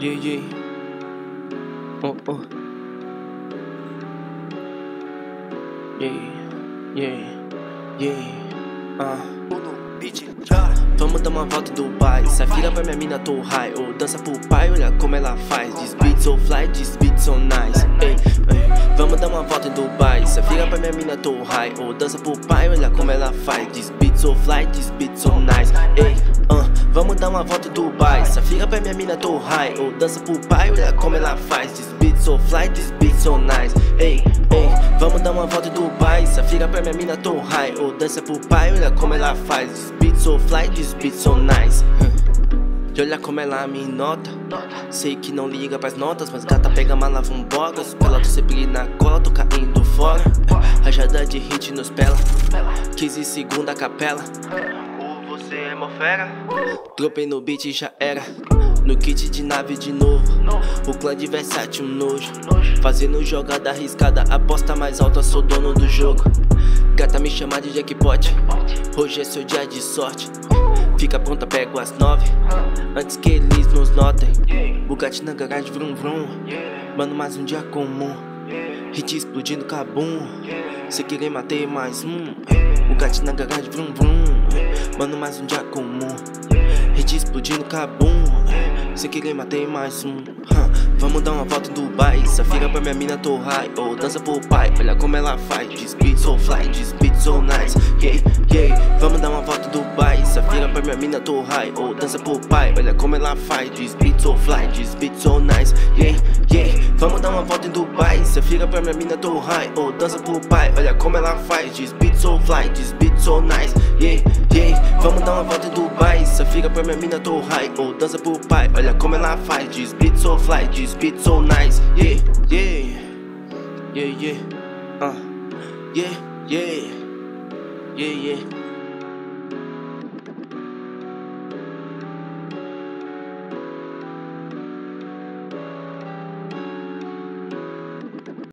Yeah. Oh, oh. Yeah, yeah, yeah. Ah. Vamos dar uma volta em Dubai Safira pra minha mina, tô high Ou dança pro pai, olha como ela faz This beat so fly, this beat so nice Ei, ei. Vamos dar uma volta em Dubai Safira pra minha mina, tô high Ou dança pro pai, olha como ela faz This beat so fly, this beat so nice Ei, uma volta em Dubai. Safira pra minha mina, tô high. Ou dança pro pai, olha como ela faz. This beat so fly, this beat so nice. Ei, ei, vamos dar uma volta em Dubai. Safira pra minha mina, tô high. Ou dança pro pai, olha como ela faz. This beat so fly, this beat so nice. De olhar como ela me nota. Sei que não liga pras notas Mas gata pega mala, vambora. Pela do sempre na cola, tô caindo fora. Rajada de hit nos pela. 15 segunda capela você é Dropei no beat e já era. No kit de nave de novo. O clã de versátil, um nojo. Fazendo jogada arriscada. Aposta mais alta, sou dono do jogo. Gata me chama de jackpot. Hoje é seu dia de sorte. Fica pronta, pego as nove. Antes que eles nos notem. Bugatti na garagem, vrum vrum. Mano, mais um dia comum. Hit explodindo cabum. Se querer matei mais um. Bugatti na garagem, vrum vrum Mano, mais um dia comum. Hit explodindo cabum. Se querer matei mais um. Vamos dar uma volta em Dubai. Safira pra minha mina, tô high. Ou dança pro pai, olha como ela faz. Beat so fly, this so nice. Yeah minha mina, tô high Ou dança pro pai, olha como ela faz This beat so fly, this beat so nice. Yeah, yeah Vamos dar uma volta em Dubai. Safira pra minha mina, tô high Ou dança pro pai, olha como ela faz This beat so fly, this beat so nice. Yeah, yeah Vamos dar uma volta em Dubai. Safira pra minha mina, tô high Ou dança pro pai, olha como ela faz This beat so fly, this beat so nice. Yeah, yeah Yeah, yeah Uh, yeah, yeah Yeah, yeah